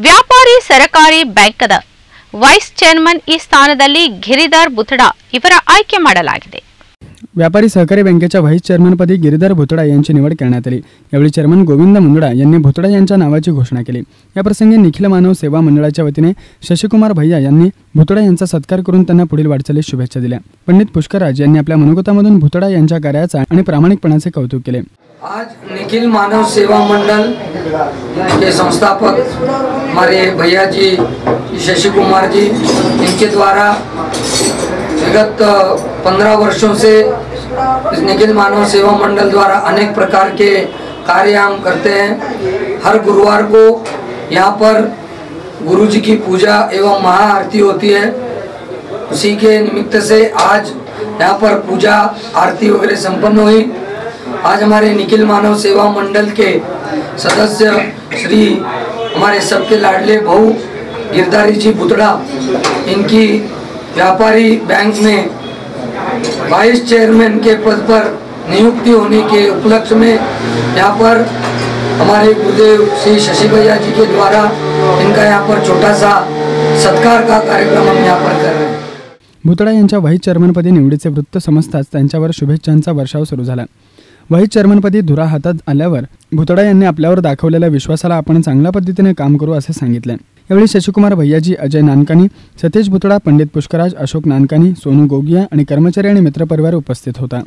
ವ್ಯಾಪಾರಿ ಸರಕಾರಿ ಬ್ಯಾಂಕದ vice chairman ಈ ಸ್ಥಾನದಲ್ಲಿ ಗಿರಿಧರ್ ಬುತಡಾ ಇವರ ಆಯ್ಕೆ ಮಾಡಲಾಗಿದೆ व्यापारी सहकारी बँकेच्या व्हाईस चेअरमनपदी गिरीधर भुतडा यांची निवड करण्यात आली यावेळी चेअरमन गोविंद मुंदडा यांनी भुतडा यांच्या नावाची घोषणा केली याप्रसंगी निखिल मानव सेवा मंडळाच्या वतीने शशिकुमार भैया यांनी भुतडा यांचा सत्कार करून त्यांना पुढील वाटचालीस शुभेच्छा दिल्या पंडित पुष्कराज यांनी आपल्या मनोगतामधून भुतडा यांच्या कार्याचा आणि प्रामाणिकपणाचे कौतुक केले आज निखिल मानव सेवा मंडल के संस्थापक हमारे भैया जी, शशि कुमार जी, इनके द्वारा विगत पंद्रह वर्षों से निखिल मानव सेवा मंडल द्वारा अनेक प्रकार के कार्य हम करते हैं। हर गुरुवार को यहाँ पर गुरु जी की पूजा एवं महाआरती होती है। उसी के निमित्त से आज यहाँ पर पूजा आरती वगैरह संपन्न हुई। आज हमारे निखिल मानव सेवा मंडल के सदस्य श्री हमारे सबके लाडले भाऊ गिरधारी जी बुतड़ा इनकी व्यापारी बैंक में वाइस चेयरमैन के पद पर नियुक्ति होने के उपलक्ष्य में यहाँ पर हमारे गुरुदेव श्री शशि भैया जी के द्वारा इनका यहाँ पर छोटा सा सत्कार का कार्यक्रम हम यहाँ पर कर रहे हैं। भुतडा यांच्या व्हाईस चेअरमनपदी निवडीचे वृत्त समजताच त्यांच्यावर शुभेच्छांचा वर्षाव सुरू झाला. व्हाईस चेअरमनपदी धुरा हातात आल्यावर भुतडा यांनी आपल्यावर दाखवलेल्या विश्वासाला आपण चांगल्या पद्धतीने काम करू असे सांगितले. यावेळी शशिकुमार भैयाजी अजय नानकानी सतीश भुतडा पंडित पुष्कराज अशोक नानकानी सोनू गोगिया आणि कर्मचारी आणि मित्रपरिवार उपस्थित होता.